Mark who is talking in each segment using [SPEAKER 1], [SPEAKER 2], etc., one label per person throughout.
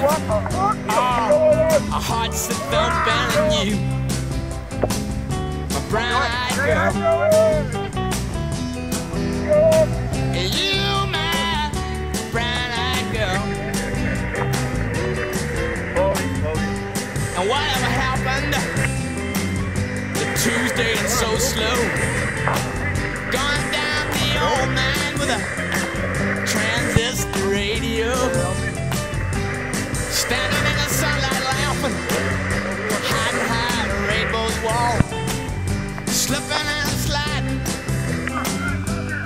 [SPEAKER 1] Ah, our hearts that thumping and you, my brown-eyed girl. You, my brown-eyed girl. And whatever happened to Tuesday and so slow? Gone down the old man with a transistor radio. Standing in the sunlight laughing, hiding behind a rainbow's wall. Slipping and sliding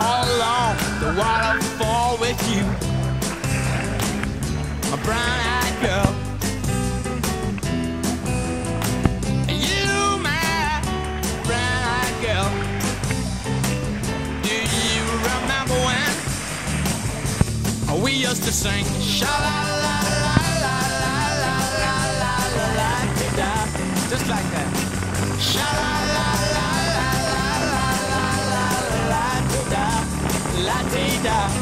[SPEAKER 1] all along the waterfall with you, my brown-eyed girl. You, my brown-eyed girl. Do you remember when we used to sing sha la la just like that. Sha la la la la la la la la la da la da.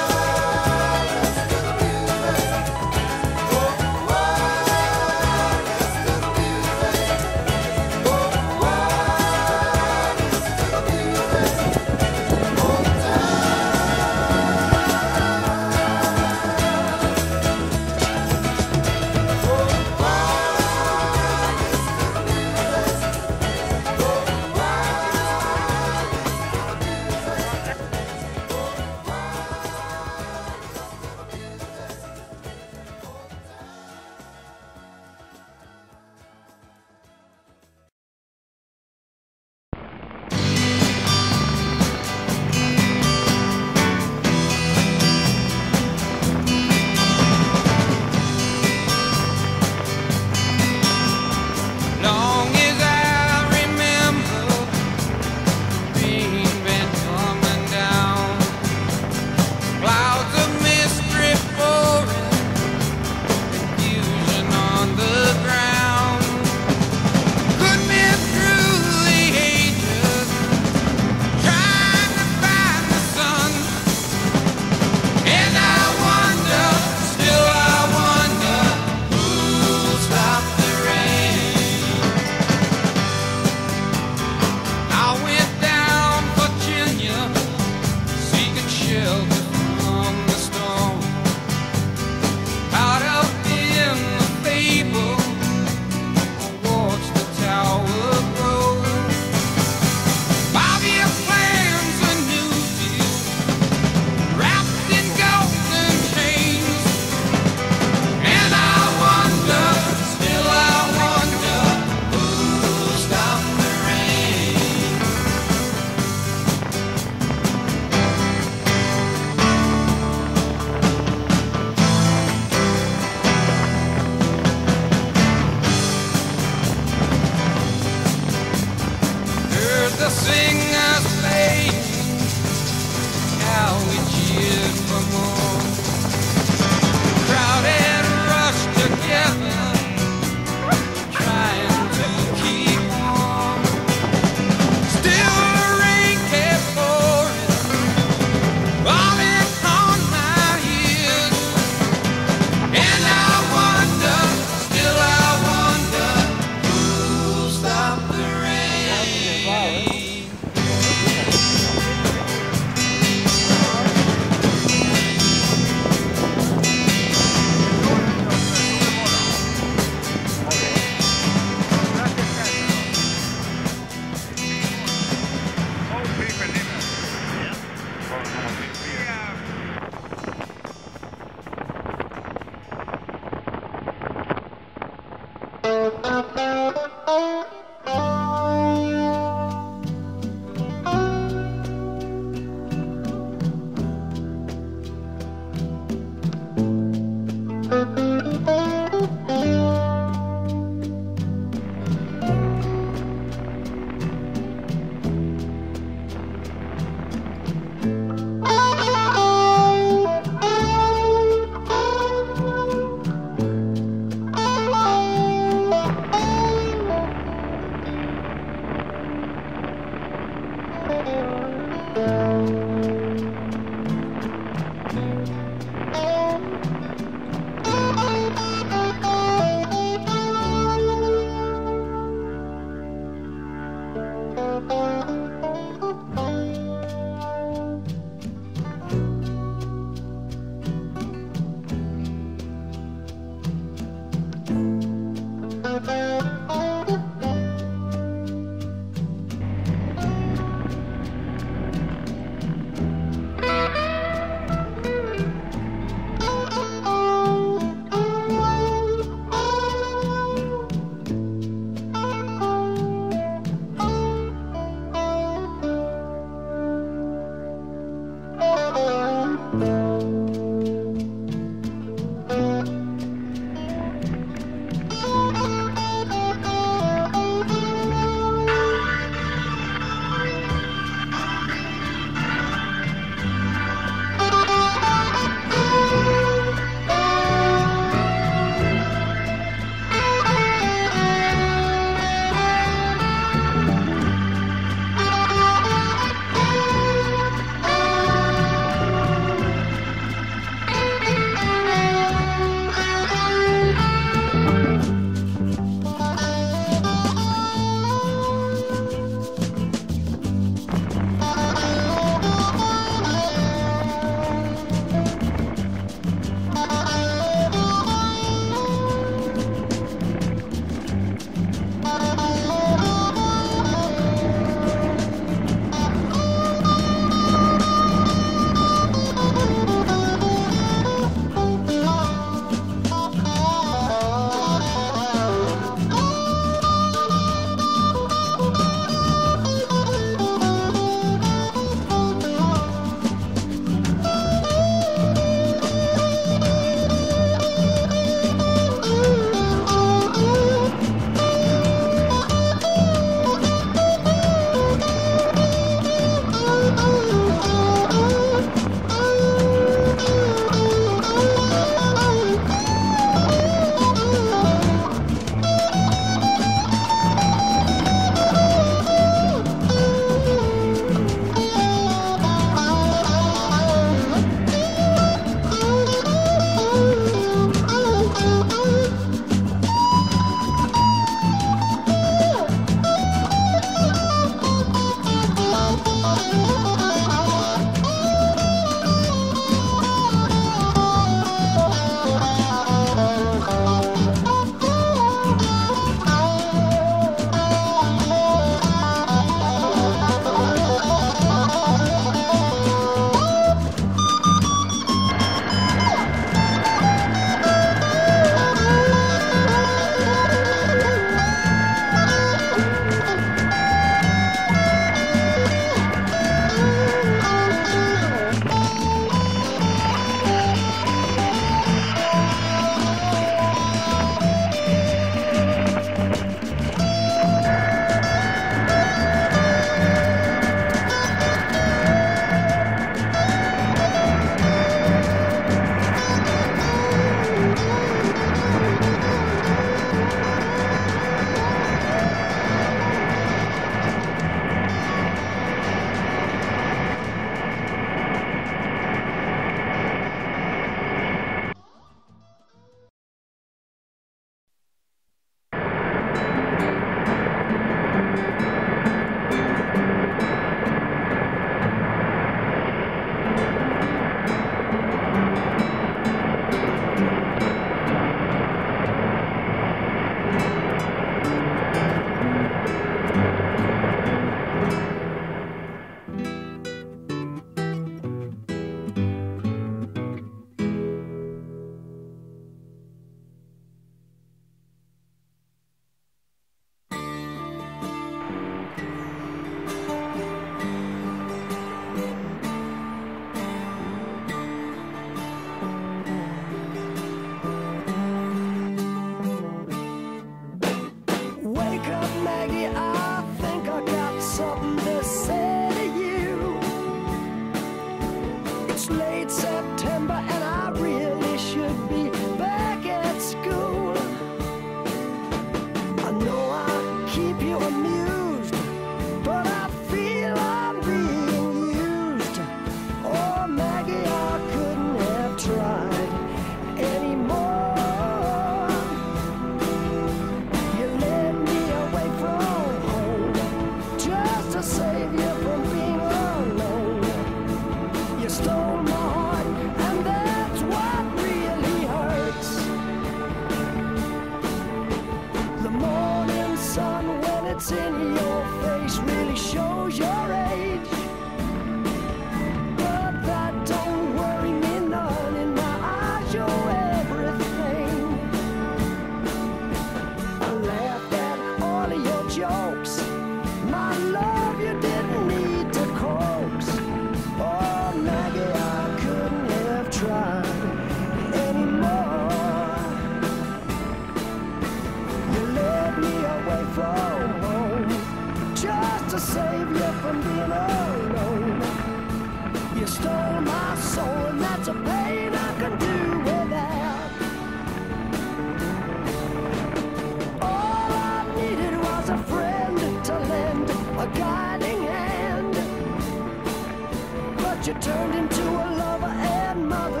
[SPEAKER 2] into a lover and
[SPEAKER 3] mother.